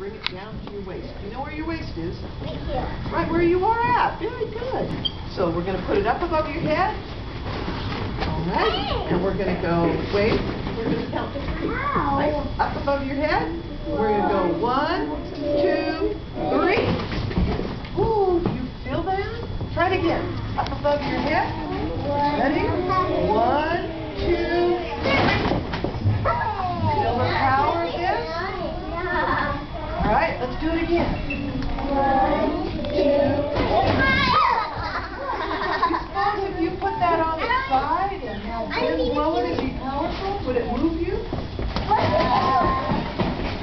bring it down to your waist. You know where your waist is? Right here. Right where you are at. Very good. So we're going to put it up above your head. All right. And we're going to go, wait, we're going to count to three. Right? Up above your head. We're going to go one, two, three. Ooh, do you feel that? Try it again. Up above your head. Ready? One, two, Feel the power of this? All right, let's do it again. Suppose if you put that on its side and have wind blow it and be powerful, would it move you?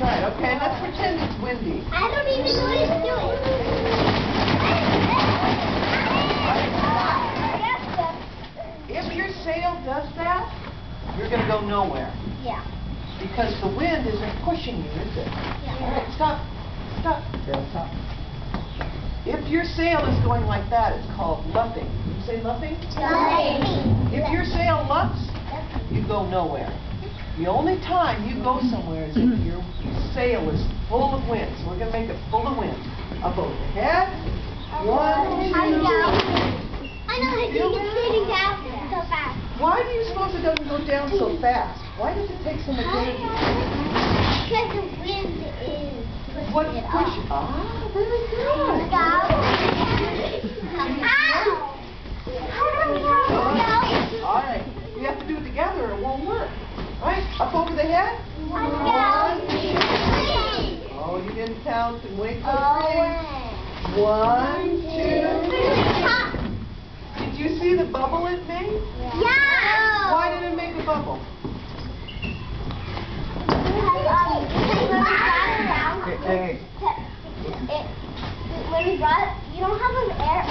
Right, okay, let's pretend it's windy. I don't even know what it's doing. If your sail does that, you're going to go nowhere Yeah. because the wind isn't pushing you, is it? Yeah. stop, stop. If your sail is going like that, it's called luffing. You say luffing? Luffing. If your sail luffs, you go nowhere. The only time you go somewhere is if your sail is full of wind. So we're going to make it full of wind. Up over the head. One, two. I know how you get sitting down so fast. Why do you suppose it doesn't go down so fast? Why does it take so much energy? Because the wind is pushing What it push? up. Ah, very good. All right, we have to do it together or it won't work. All right, up over the head. Oh, you didn't count and wait three. One. Did you see the bubble it made? Why did it make a bubble? Hey, When we brought you don't have an air